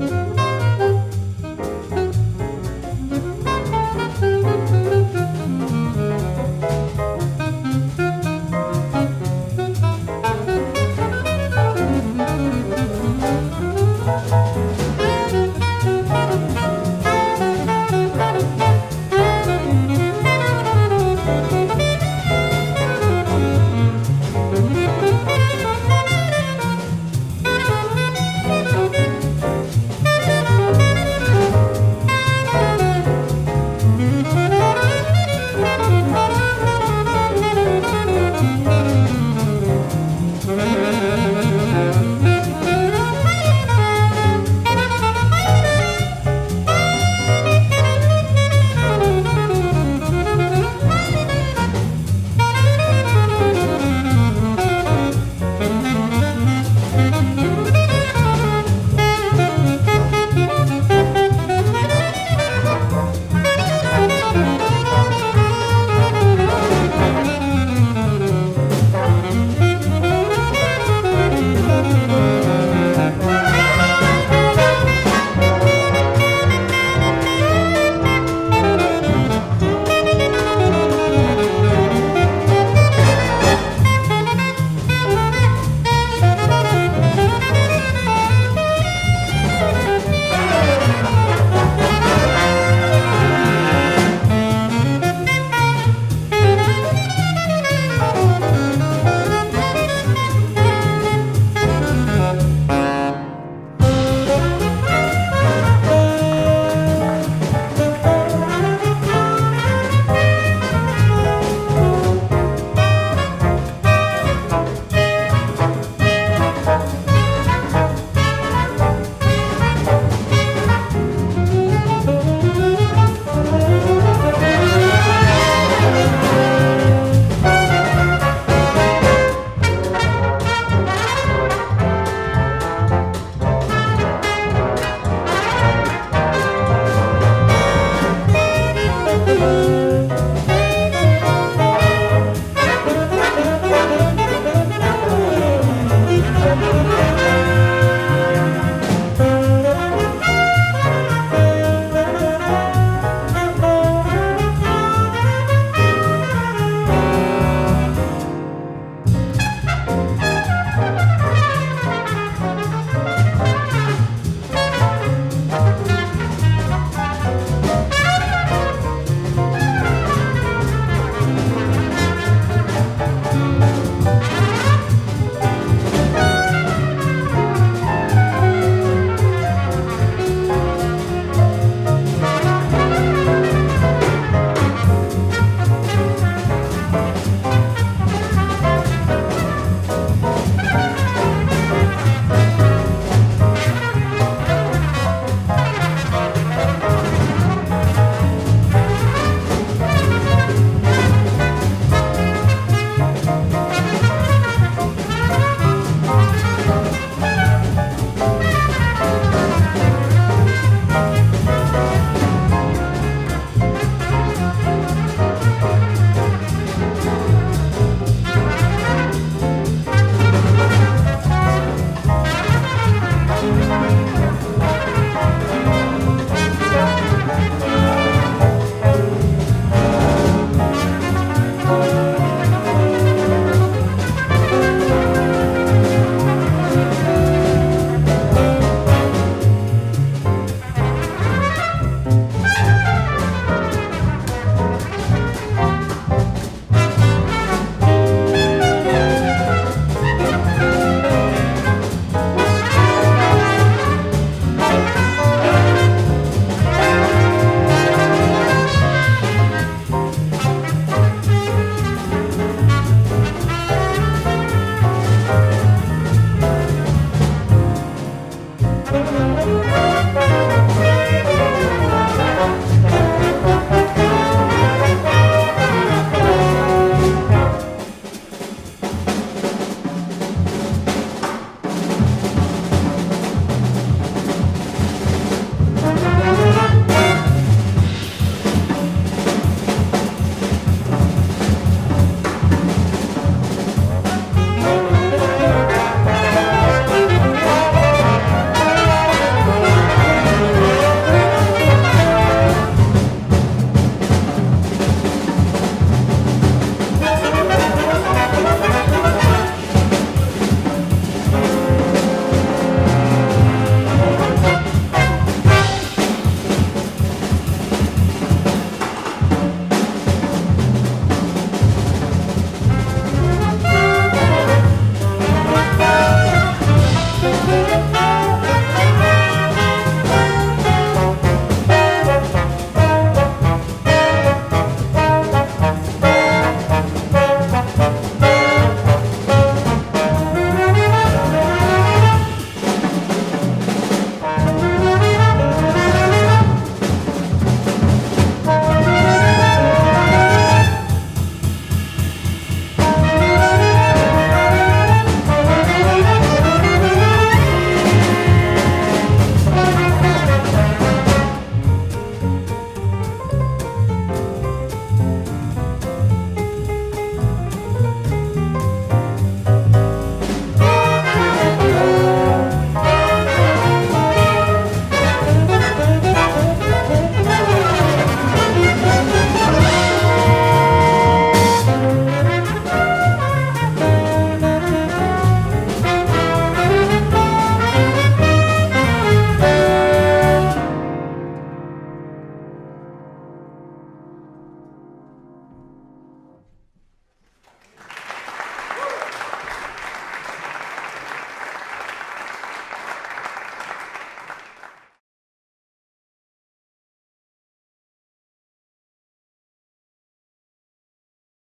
Música Música